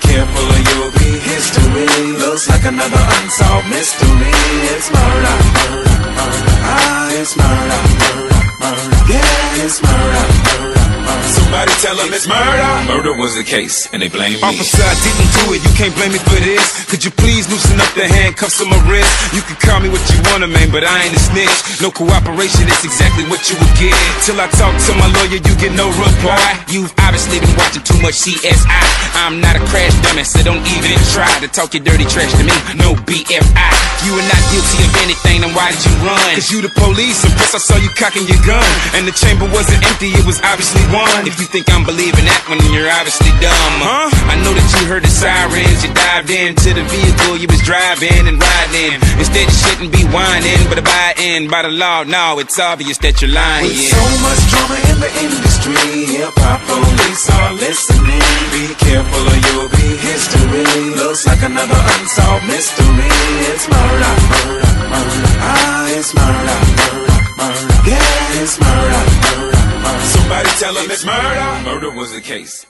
Careful or you'll be history. Looks like another unsolved mystery. It's murder, murder, murder Ah, it's murder. Tell them it's murder. Murder was the case, and they blame me. Officer, I didn't do it, you can't blame me for this. Could you please loosen up the handcuffs on my wrist? You can call me what you wanna, man, but I ain't a snitch. No cooperation, it's exactly what you would get. Till I talk to my lawyer, you get no reply. You've obviously been watching too much CSI. I'm not a crash dummy, so don't even try to talk your dirty trash to me. No BFI. You are not guilty of anything, then why did you run? Cause you the police, and plus I saw you cocking your gun. And the chamber wasn't empty, it was obviously one. If you think I'm believing that one, then you're obviously dumb. Huh? I know that you heard the sirens, you dived into the vehicle you was driving and riding. Instead, you shouldn't be whining, but abiding by the law. No, it's obvious that you're lying. With so much drama in the industry, hip hop police are listening. Be careful or you'll be history. Looks like another unsolved mystery. It's murder, murder, murder. It's murder, murder, was the case,